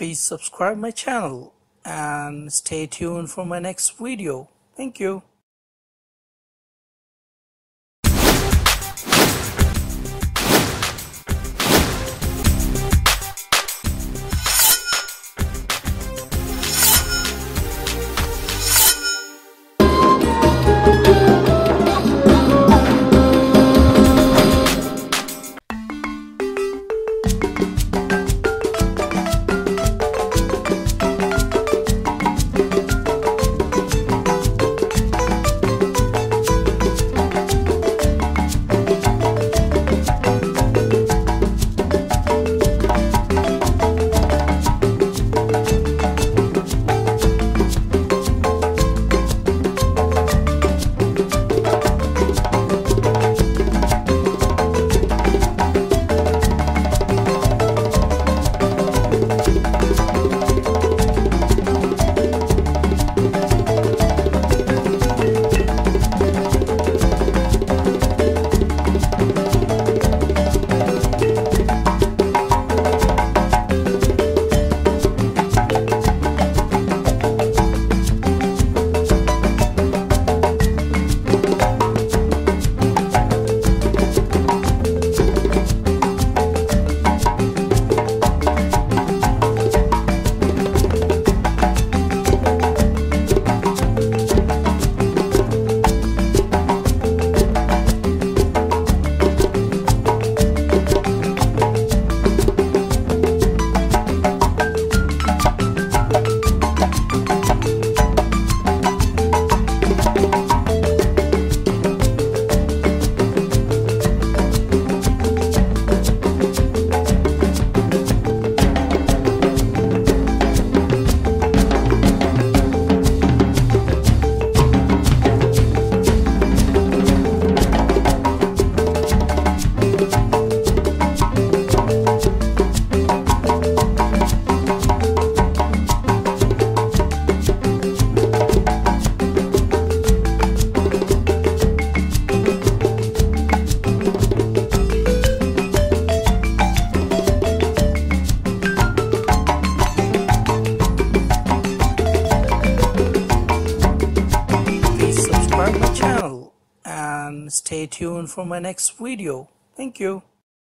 Please subscribe my channel and stay tuned for my next video. Thank you. And stay tuned for my next video. Thank you.